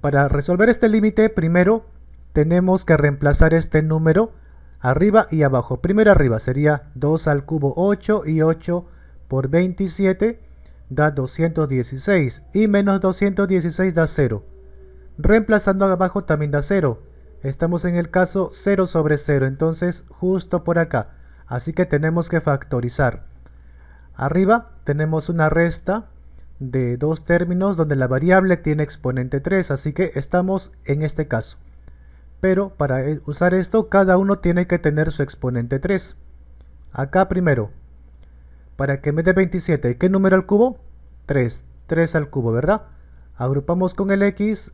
Para resolver este límite, primero tenemos que reemplazar este número arriba y abajo. Primero arriba sería 2 al cubo 8 y 8 por 27 da 216 y menos 216 da 0. Reemplazando abajo también da 0. Estamos en el caso 0 sobre 0, entonces justo por acá. Así que tenemos que factorizar. Arriba tenemos una resta de dos términos donde la variable tiene exponente 3, así que estamos en este caso. Pero para e, usar esto, cada uno tiene que tener su exponente 3. Acá primero, para que me dé 27, ¿qué número al cubo? 3, 3 al cubo, ¿verdad? Agrupamos con el x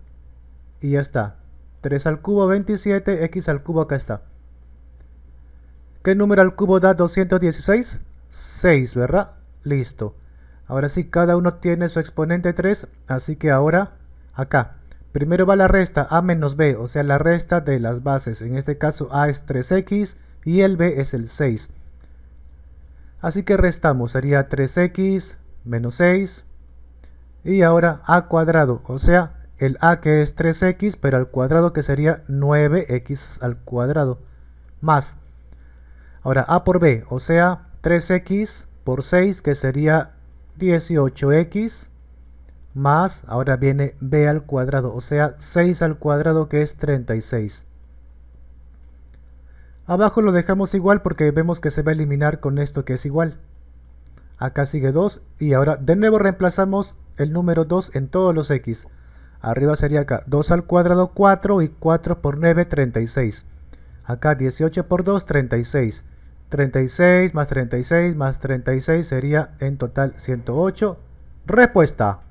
y ya está. 3 al cubo, 27, x al cubo, acá está. ¿Qué número al cubo da 216? 6, ¿verdad? Listo. Ahora sí, cada uno tiene su exponente 3, así que ahora, acá, primero va la resta a menos b, o sea, la resta de las bases. En este caso a es 3x y el b es el 6. Así que restamos, sería 3x menos 6 y ahora a cuadrado, o sea, el a que es 3x, pero al cuadrado que sería 9x al cuadrado, más. Ahora a por b, o sea, 3x por 6 que sería 18x más, ahora viene b al cuadrado, o sea 6 al cuadrado que es 36. Abajo lo dejamos igual porque vemos que se va a eliminar con esto que es igual. Acá sigue 2 y ahora de nuevo reemplazamos el número 2 en todos los x. Arriba sería acá 2 al cuadrado 4 y 4 por 9 36. Acá 18 por 2 36. 36 más 36 más 36 sería en total 108. Respuesta.